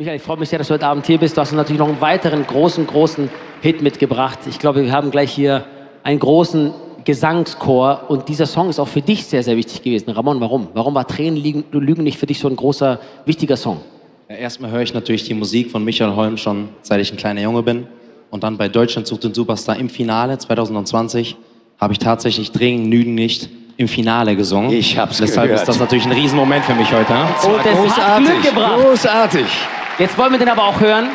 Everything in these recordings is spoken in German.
Michael, ich freue mich sehr, dass du heute Abend hier bist. Du hast uns natürlich noch einen weiteren großen, großen Hit mitgebracht. Ich glaube, wir haben gleich hier einen großen Gesangschor und dieser Song ist auch für dich sehr, sehr wichtig gewesen. Ramon, warum? Warum war Tränen liegen, Lügen nicht für dich so ein großer, wichtiger Song? Ja, erstmal höre ich natürlich die Musik von Michael Holm schon, seit ich ein kleiner Junge bin. Und dann bei Deutschland sucht den Superstar im Finale 2020 habe ich tatsächlich Tränen Lügen nicht im Finale gesungen. Ich hab's Deshalb gehört. ist das natürlich ein Riesenmoment für mich heute. ja? Und es hat Glück gebracht. Großartig. Jetzt wollen wir den aber auch hören.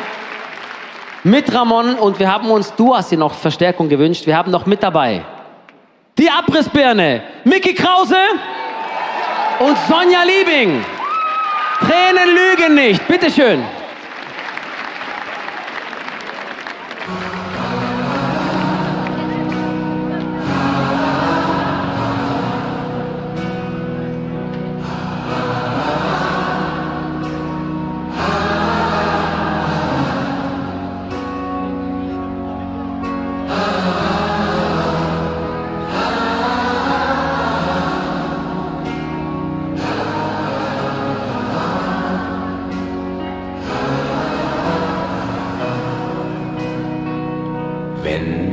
Mit Ramon und wir haben uns, du hast dir noch Verstärkung gewünscht, wir haben noch mit dabei die Abrissbirne, Mickey Krause und Sonja Liebing. Tränen lügen nicht, bitteschön.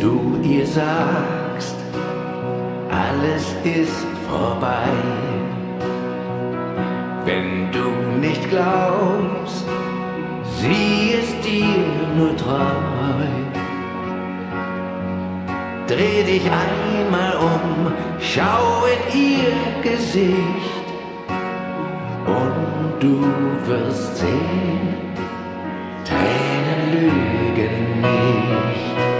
Du ihr sagst, alles ist vorbei. Wenn du nicht glaubst, sie ist dir nur treu. Dreh dich einmal um, schau in ihr Gesicht und du wirst sehen, Tränen lügen nicht.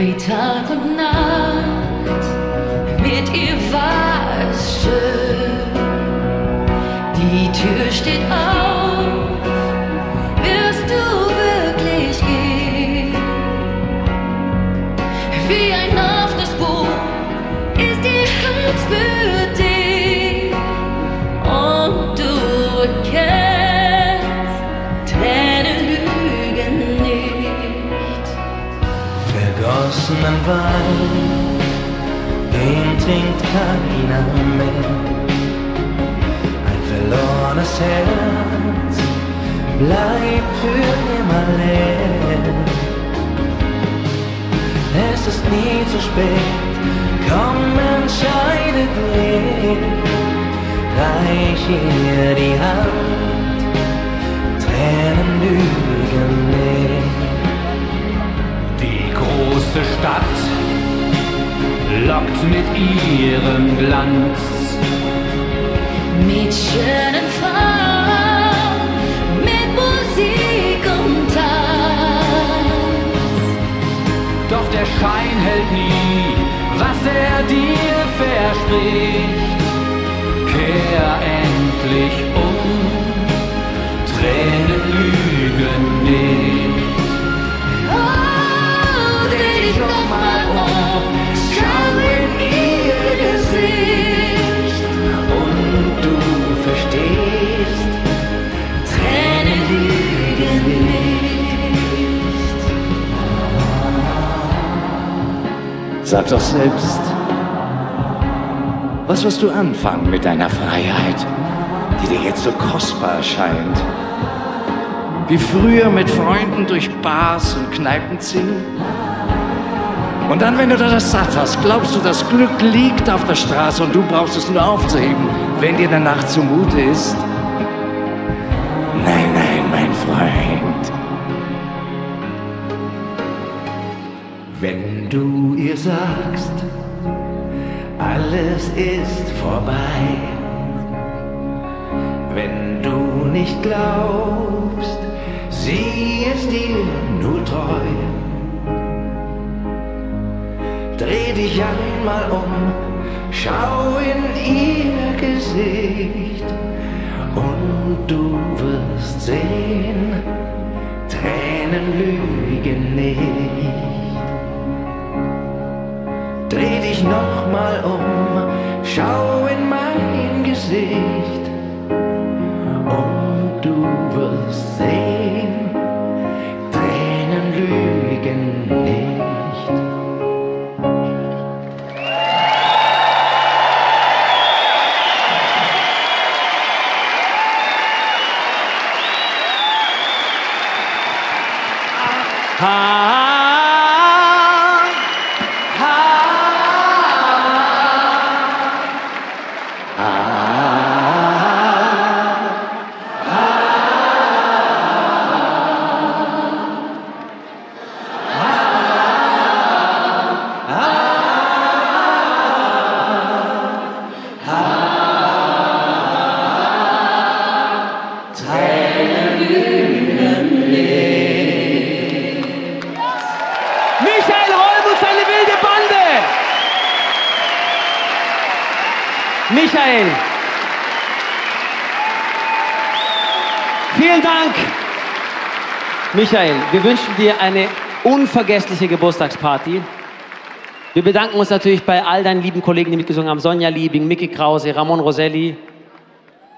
Bei Tag und Nacht mit ihr war es schön. Die Tür steht auf, wirst du wirklich gehen? Wie ein offenes Buch ist ihr Herz für dich Vergossenen Wein, den trinkt keiner mehr. Ein verlorenes Herz bleibt für immer leer. Es ist nie zu spät, komm, entscheide dich. Reich ihr die Hand, Tränen lügen Stadt lockt mit ihrem Glanz. Mit schönen Frauen, mit Musik und Tanz. Doch der Schein hält nie, was er dir verspricht. Kehr endlich Sag doch selbst, was wirst du anfangen mit deiner Freiheit, die dir jetzt so kostbar erscheint? Wie früher mit Freunden durch Bars und Kneipen ziehen? Und dann, wenn du das satt hast, glaubst du, das Glück liegt auf der Straße und du brauchst es nur aufzuheben, wenn dir der Nacht zumute ist? Wenn du ihr sagst, alles ist vorbei. Wenn du nicht glaubst, sie ist dir nur treu. Dreh dich einmal um, schau in ihr Gesicht und du wirst sehen, Tränen lügen nicht dreh dich nochmal um, schau in mein Gesicht und du wirst sehen, Tränen lügen nicht. Ha! Seine wilde Bande. Michael. Vielen Dank. Michael, wir wünschen dir eine unvergessliche Geburtstagsparty. Wir bedanken uns natürlich bei all deinen lieben Kollegen, die mitgesungen haben. Sonja Liebing, Mickey Krause, Ramon Roselli.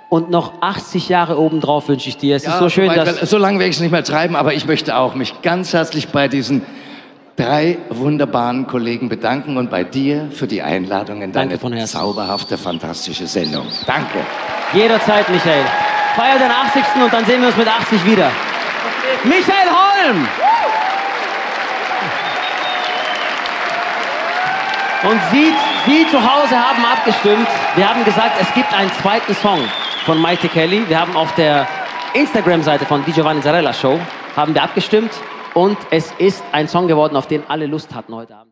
Und noch 80 Jahre obendrauf wünsche ich dir. Es ist so schön, dass... so lange werde ich es nicht mehr treiben, aber ich möchte auch mich ganz herzlich bei diesen drei wunderbaren Kollegen bedanken und bei dir für die Einladung in deine zauberhafte, fantastische Sendung. Danke. Jederzeit, Michael. Feier deinen 80. und dann sehen wir uns mit 80 wieder. Michael Holm! Und Sie, Sie zu Hause haben abgestimmt. Wir haben gesagt, es gibt einen zweiten Song von Maite Kelly. Wir haben auf der Instagram-Seite von Die Giovanni Zarella Show haben wir abgestimmt. Und es ist ein Song geworden, auf den alle Lust hatten heute Abend.